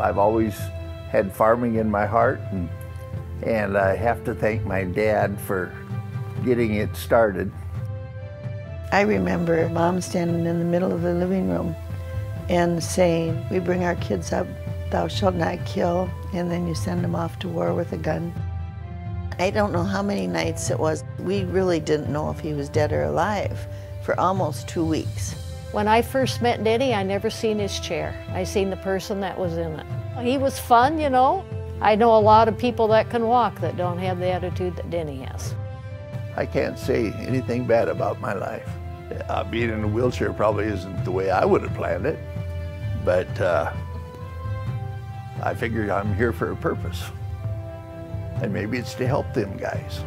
I've always had farming in my heart, and, and I have to thank my dad for getting it started. I remember mom standing in the middle of the living room and saying, We bring our kids up, thou shalt not kill, and then you send them off to war with a gun. I don't know how many nights it was. We really didn't know if he was dead or alive for almost two weeks. When I first met Denny, I never seen his chair. I seen the person that was in it. He was fun, you know. I know a lot of people that can walk that don't have the attitude that Denny has. I can't say anything bad about my life. Uh, being in a wheelchair probably isn't the way I would have planned it, but uh, I figured I'm here for a purpose. And maybe it's to help them guys.